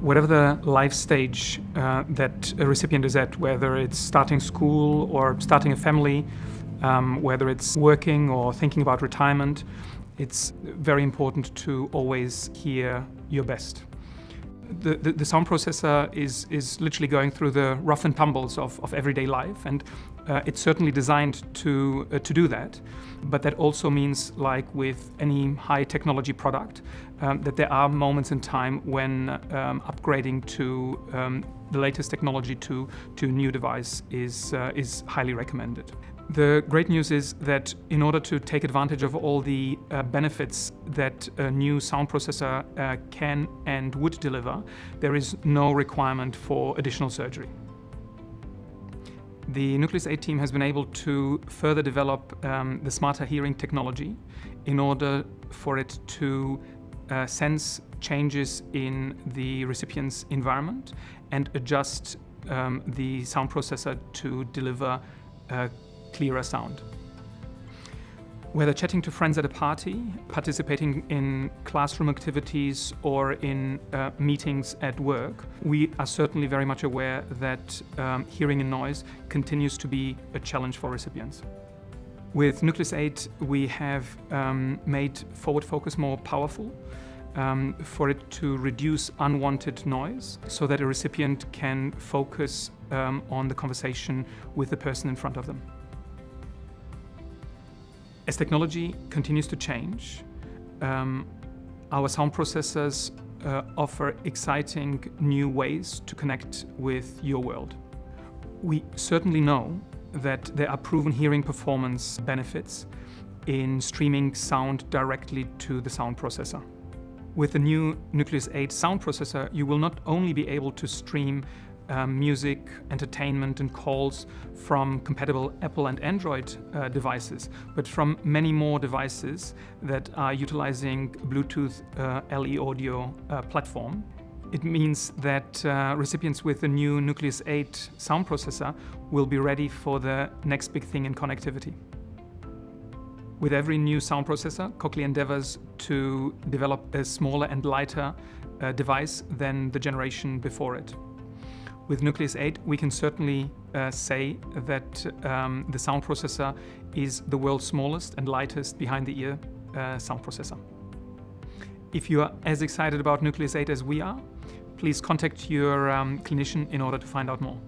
Whatever the life stage uh, that a recipient is at, whether it's starting school or starting a family, um, whether it's working or thinking about retirement, it's very important to always hear your best. The, the, the, sound processor is, is literally going through the rough and tumbles of, of everyday life, and uh, it's certainly designed to, uh, to do that. But that also means, like with any high technology product, um, that there are moments in time when um, upgrading to um, the latest technology to, to a new device is, uh, is highly recommended. The great news is that in order to take advantage of all the uh, benefits that a new sound processor uh, can and would deliver, there is no requirement for additional surgery. The Nucleus 8 team has been able to further develop um, the smarter hearing technology in order for it to uh, sense changes in the recipient's environment and adjust um, the sound processor to deliver uh, clearer sound. Whether chatting to friends at a party, participating in classroom activities, or in uh, meetings at work, we are certainly very much aware that um, hearing in noise continues to be a challenge for recipients. With Nucleus 8, we have um, made forward focus more powerful um, for it to reduce unwanted noise so that a recipient can focus um, on the conversation with the person in front of them. As technology continues to change, um, our sound processors uh, offer exciting new ways to connect with your world. We certainly know that there are proven hearing performance benefits in streaming sound directly to the sound processor. With the new Nucleus 8 sound processor, you will not only be able to stream um, music, entertainment, and calls from compatible Apple and Android uh, devices, but from many more devices that are utilizing Bluetooth uh, LE audio uh, platform. It means that uh, recipients with the new Nucleus 8 sound processor will be ready for the next big thing in connectivity. With every new sound processor, Cochlear endeavors to develop a smaller and lighter uh, device than the generation before it. With Nucleus 8, we can certainly uh, say that um, the sound processor is the world's smallest and lightest behind the ear uh, sound processor. If you are as excited about Nucleus 8 as we are, please contact your um, clinician in order to find out more.